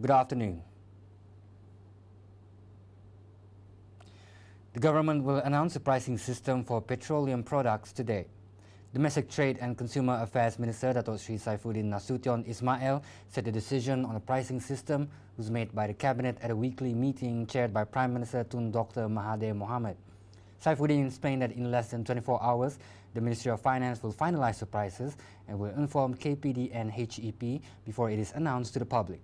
Good afternoon. The government will announce a pricing system for petroleum products today. Domestic Trade and Consumer Affairs Minister Datuk Sri Saifuddin Nasution Ismail said the decision on a pricing system was made by the Cabinet at a weekly meeting chaired by Prime Minister Tun Dr. Mahathir Mohamad. Saifuddin explained that in less than 24 hours, the Ministry of Finance will finalize the prices and will inform KPDNHEP before it is announced to the public.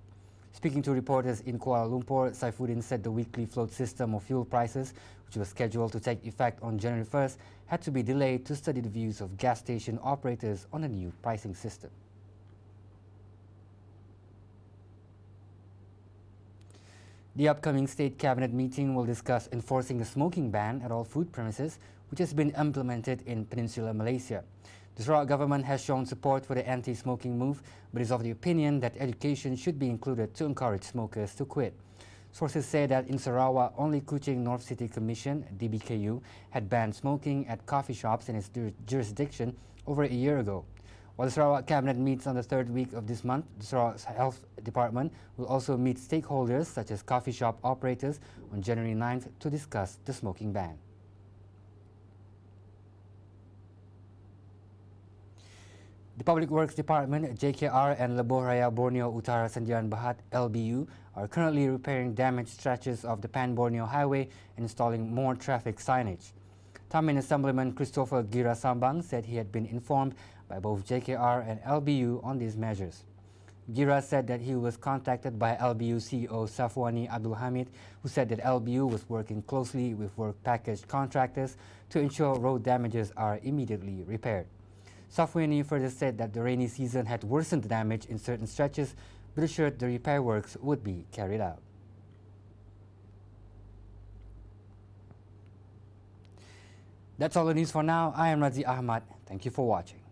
Speaking to reporters in Kuala Lumpur, Saifuddin said the weekly float system of fuel prices, which was scheduled to take effect on January 1st, had to be delayed to study the views of gas station operators on the new pricing system. The upcoming State Cabinet meeting will discuss enforcing a smoking ban at all food premises, which has been implemented in Peninsular Malaysia. The Sarawak government has shown support for the anti-smoking move, but is of the opinion that education should be included to encourage smokers to quit. Sources say that in Sarawak, only Kuching North City Commission, DBKU, had banned smoking at coffee shops in its jurisdiction over a year ago. While the Sarawak Cabinet meets on the third week of this month, the Sarawak Health Department will also meet stakeholders such as coffee shop operators on January 9th to discuss the smoking ban. The Public Works Department, JKR and Lebuh Raya Borneo Utara Sdn Bhd, LBU are currently repairing damaged stretches of the Pan Borneo Highway and installing more traffic signage. Tamin Assemblyman Christopher Gira Sambang said he had been informed by both JKR and LBU on these measures. Gira said that he was contacted by LBU CEO Safwani Abdul Hamid, who said that LBU was working closely with work package contractors to ensure road damages are immediately repaired. Safwani further said that the rainy season had worsened the damage in certain stretches, but assured the repair works would be carried out. That's all the news for now. I am Razi Ahmad. Thank you for watching.